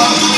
Lord.